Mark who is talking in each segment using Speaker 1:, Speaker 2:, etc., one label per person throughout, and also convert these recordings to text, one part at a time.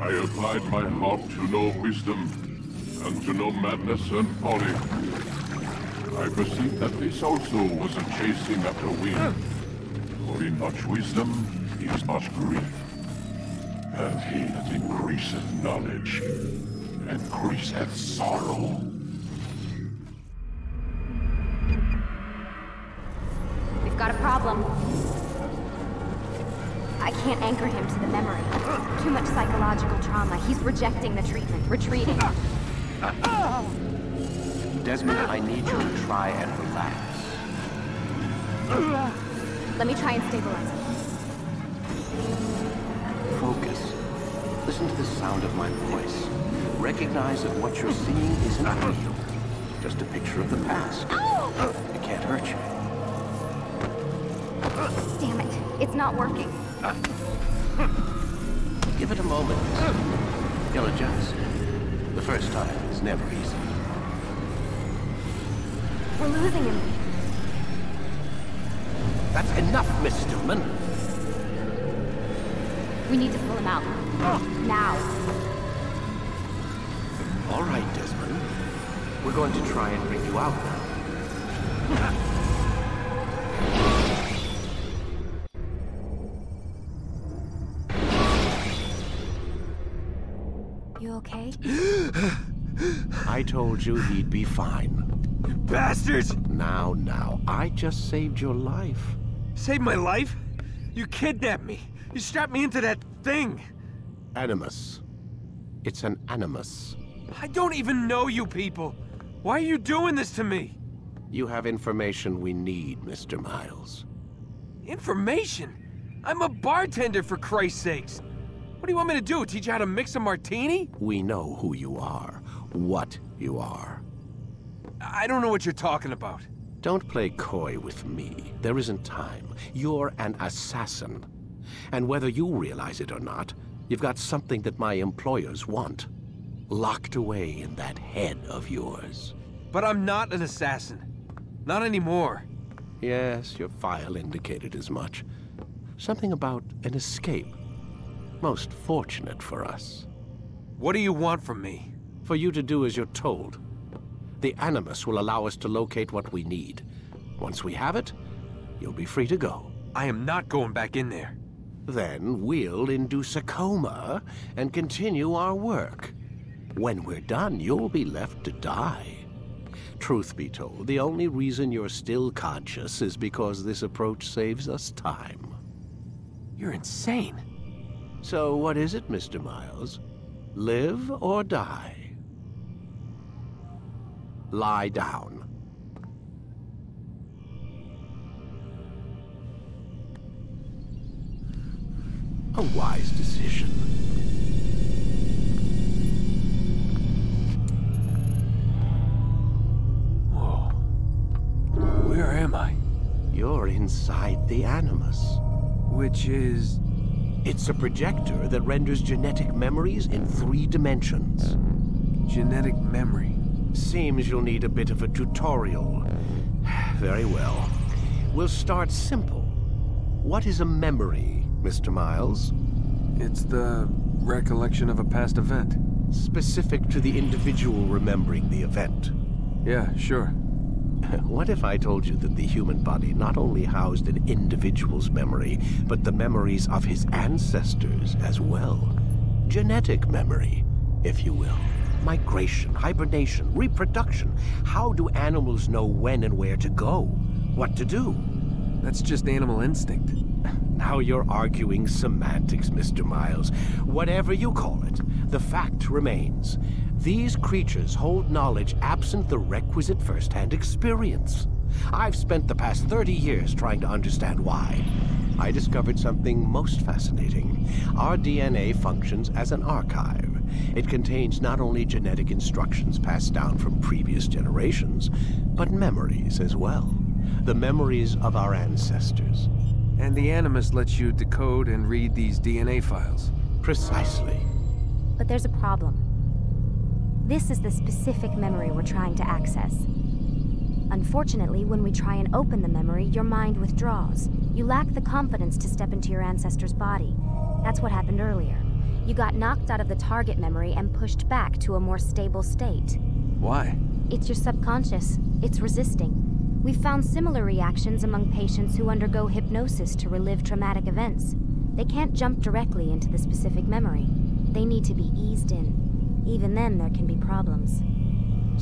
Speaker 1: I applied my heart to know wisdom, and to know madness and folly. I perceived that this also was a chasing after wind. For in much wisdom is much grief. And he that increaseth knowledge, increaseth sorrow.
Speaker 2: We've got a problem. I can't anchor him to the memory. Too much psychological trauma. He's rejecting the treatment, retreating.
Speaker 3: Desmond, I need you to try and relax.
Speaker 2: Let me try and stabilize him.
Speaker 3: Focus. Listen to the sound of my voice. Recognize that what you're seeing isn't real. Just a picture of the past. Oh! It can't hurt you.
Speaker 2: Damn it. It's not working.
Speaker 3: Give it a moment. You'll adjust. The first time is never easy.
Speaker 2: We're losing him.
Speaker 3: That's enough, Miss Stillman.
Speaker 2: We need to pull him out. Now.
Speaker 3: All right, Desmond. We're going to try and bring you out now. I told you he'd be fine.
Speaker 4: Bastards!
Speaker 3: Now, now, I just saved your life.
Speaker 4: Saved my life? You kidnapped me. You strapped me into that thing.
Speaker 3: Animus. It's an animus.
Speaker 4: I don't even know you people. Why are you doing this to me?
Speaker 3: You have information we need, Mr. Miles.
Speaker 4: Information? I'm a bartender, for Christ's sakes. What do you want me to do? Teach you how to mix a martini?
Speaker 3: We know who you are, what you are.
Speaker 4: I don't know what you're talking about.
Speaker 3: Don't play coy with me. There isn't time. You're an assassin. And whether you realize it or not, you've got something that my employers want. Locked away in that head of yours.
Speaker 4: But I'm not an assassin. Not anymore.
Speaker 3: Yes, your file indicated as much. Something about an escape. Most fortunate for us.
Speaker 4: What do you want from me?
Speaker 3: For you to do as you're told. The Animus will allow us to locate what we need. Once we have it, you'll be free to go.
Speaker 4: I am not going back in there.
Speaker 3: Then we'll induce a coma and continue our work. When we're done, you'll be left to die. Truth be told, the only reason you're still conscious is because this approach saves us time.
Speaker 4: You're insane.
Speaker 3: So what is it, Mr. Miles? Live or die? Lie down. A wise decision.
Speaker 4: Whoa. Where am I?
Speaker 3: You're inside the Animus.
Speaker 4: Which is...
Speaker 3: It's a projector that renders genetic memories in three dimensions.
Speaker 4: genetic memory.
Speaker 3: Seems you'll need a bit of a tutorial. Very well. We'll start simple. What is a memory, Mr. Miles?
Speaker 4: It's the recollection of a past event.
Speaker 3: Specific to the individual remembering the event.
Speaker 4: Yeah, sure.
Speaker 3: What if I told you that the human body not only housed an individual's memory, but the memories of his ancestors as well? Genetic memory, if you will. Migration, hibernation, reproduction. How do animals know when and where to go? What to do?
Speaker 4: That's just animal instinct.
Speaker 3: Now you're arguing semantics, Mr. Miles. Whatever you call it, the fact remains. These creatures hold knowledge absent the requisite first-hand experience. I've spent the past 30 years trying to understand why. I discovered something most fascinating. Our DNA functions as an archive. It contains not only genetic instructions passed down from previous generations, but memories as well. The memories of our ancestors.
Speaker 4: And the Animus lets you decode and read these DNA files.
Speaker 3: Precisely.
Speaker 2: But there's a problem. This is the specific memory we're trying to access. Unfortunately, when we try and open the memory, your mind withdraws. You lack the confidence to step into your ancestor's body. That's what happened earlier. You got knocked out of the target memory and pushed back to a more stable state.
Speaker 4: Why?
Speaker 2: It's your subconscious. It's resisting. We've found similar reactions among patients who undergo hypnosis to relive traumatic events. They can't jump directly into the specific memory. They need to be eased in. Even then, there can be problems.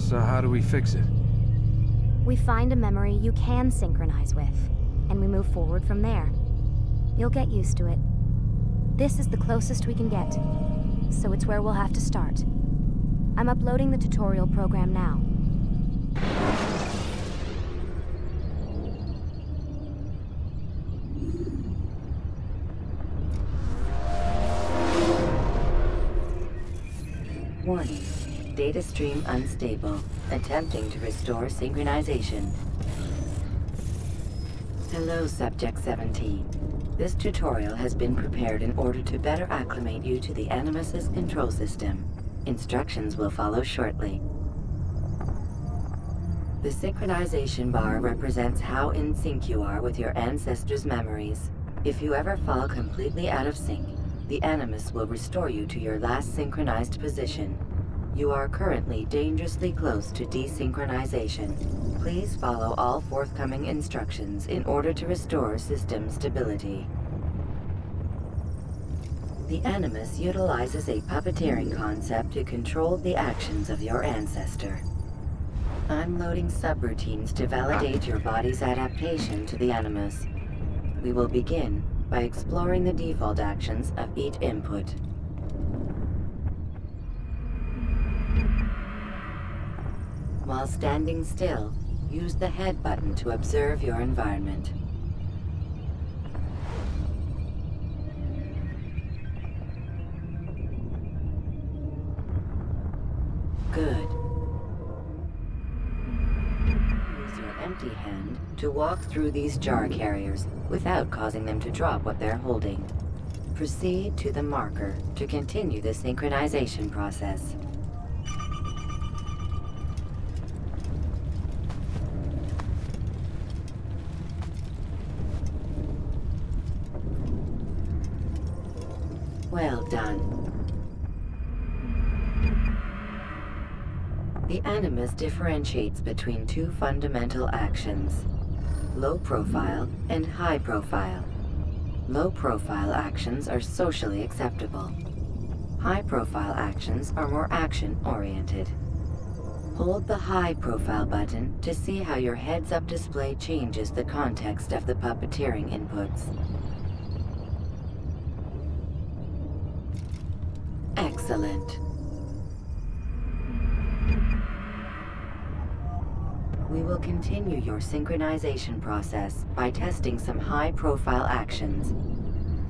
Speaker 4: So how do we fix it?
Speaker 2: We find a memory you can synchronize with, and we move forward from there. You'll get used to it. This is the closest we can get, so it's where we'll have to start. I'm uploading the tutorial program now.
Speaker 5: Stream unstable. Attempting to restore synchronization. Hello, Subject 17. This tutorial has been prepared in order to better acclimate you to the Animus's control system. Instructions will follow shortly. The synchronization bar represents how in sync you are with your ancestors' memories. If you ever fall completely out of sync, the Animus will restore you to your last synchronized position. You are currently dangerously close to desynchronization. Please follow all forthcoming instructions in order to restore system stability. The Animus utilizes a puppeteering concept to control the actions of your ancestor. I'm loading subroutines to validate your body's adaptation to the Animus. We will begin by exploring the default actions of each input. While standing still, use the head button to observe your environment. Good. Use your empty hand to walk through these jar carriers without causing them to drop what they're holding. Proceed to the marker to continue the synchronization process. Well done. The Animus differentiates between two fundamental actions, low profile and high profile. Low profile actions are socially acceptable. High profile actions are more action oriented. Hold the high profile button to see how your heads up display changes the context of the puppeteering inputs. Excellent. We will continue your synchronization process by testing some high-profile actions.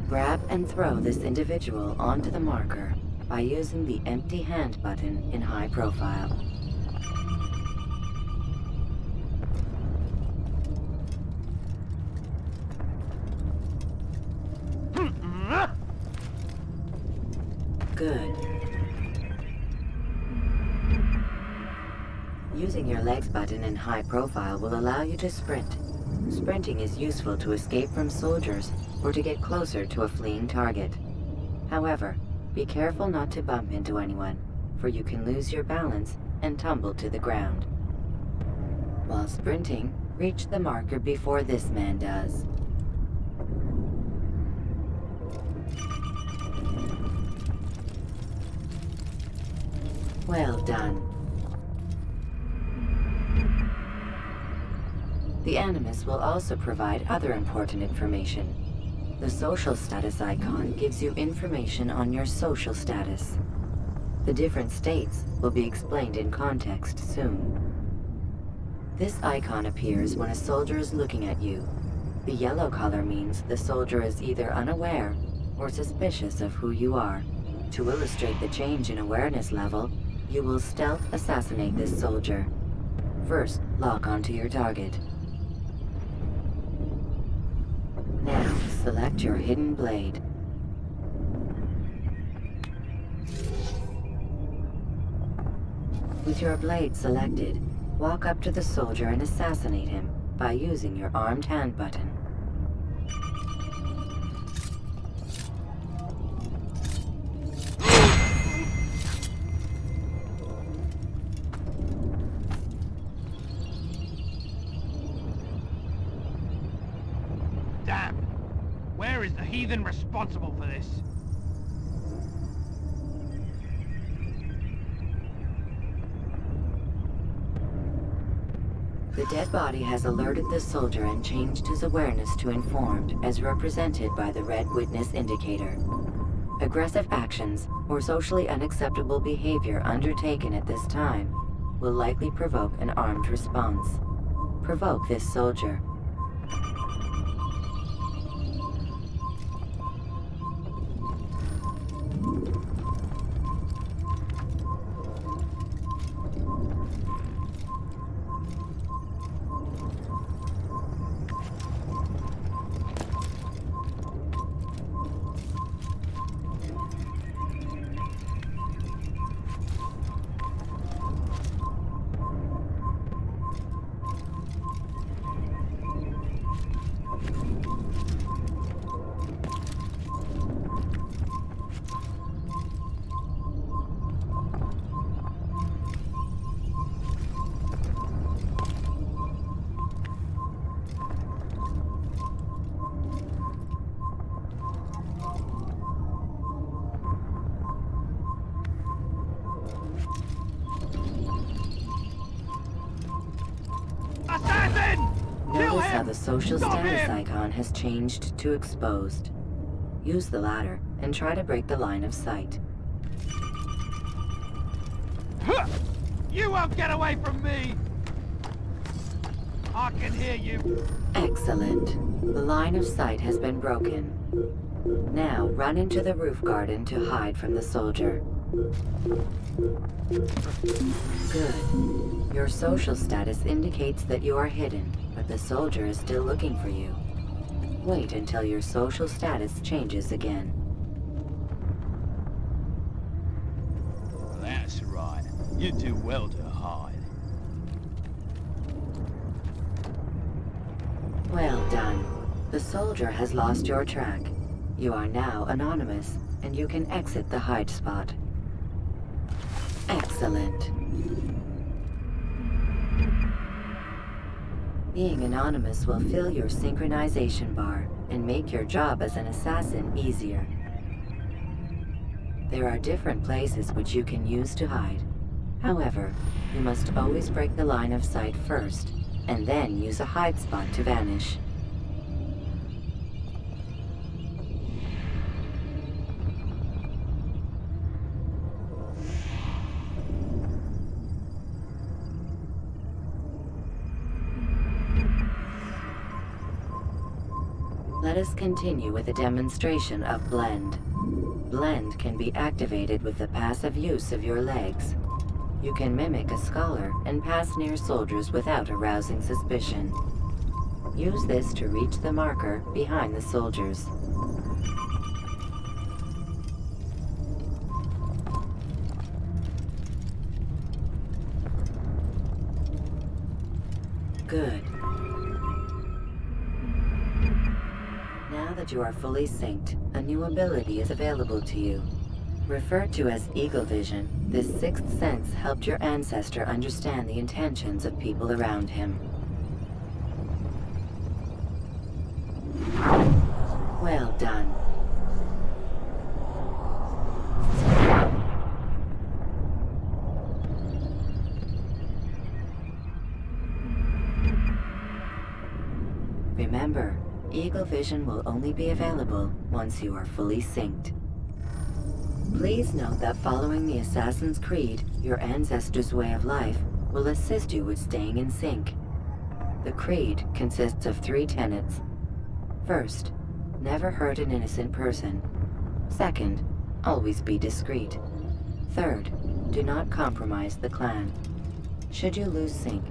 Speaker 5: Grab and throw this individual onto the marker by using the empty hand button in high profile. In high profile will allow you to sprint. Sprinting is useful to escape from soldiers or to get closer to a fleeing target. However, be careful not to bump into anyone, for you can lose your balance and tumble to the ground. While sprinting, reach the marker before this man does. Well done. The Animus will also provide other important information. The social status icon gives you information on your social status. The different states will be explained in context soon. This icon appears when a soldier is looking at you. The yellow color means the soldier is either unaware or suspicious of who you are. To illustrate the change in awareness level, you will stealth assassinate this soldier. First, lock onto your target. Now, select your hidden blade. With your blade selected, walk up to the soldier and assassinate him by using your armed hand button.
Speaker 6: Heathen responsible for this?
Speaker 5: The dead body has alerted the soldier and changed his awareness to informed, as represented by the red witness indicator. Aggressive actions or socially unacceptable behavior undertaken at this time will likely provoke an armed response. Provoke this soldier.
Speaker 6: Assassin! Kill
Speaker 5: Notice how
Speaker 6: him!
Speaker 5: The social
Speaker 6: Stop
Speaker 5: status
Speaker 6: him!
Speaker 5: icon has changed to exposed. Use the latter and try to break the line of sight.
Speaker 6: You won't get away from me! I can hear you.
Speaker 5: Excellent. The line of sight has been broken. Now run into the roof garden to hide from the soldier. Good. Your social status indicates that you are hidden, but the soldier is still looking for you. Wait until your social status changes again.
Speaker 6: That's right. You do well to hide.
Speaker 5: Well done. The soldier has lost your track. You are now anonymous, and you can exit the hide spot. Excellent. Being anonymous will fill your synchronization bar and make your job as an assassin easier. There are different places which you can use to hide. However, you must always break the line of sight first, and then use a hide spot to vanish. Let us continue with a demonstration of Blend. Blend can be activated with the passive use of your legs. You can mimic a scholar and pass near soldiers without arousing suspicion. Use this to reach the marker behind the soldiers. Good. That you are fully synced, a new ability is available to you. Referred to as Eagle Vision, this sixth sense helped your ancestor understand the intentions of people around him. Well done. Remember, Eagle Vision will only be available once you are fully synced. Please note that following the Assassin's Creed, your ancestors' way of life, will assist you with staying in sync. The Creed consists of three tenets. First, never hurt an innocent person. Second, always be discreet. Third, do not compromise the clan. Should you lose sync,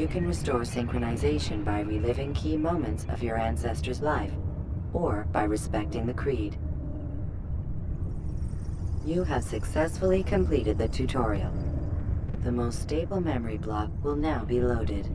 Speaker 5: you can restore synchronization by reliving key moments of your ancestor's life, or by respecting the creed. You have successfully completed the tutorial. The most stable memory block will now be loaded.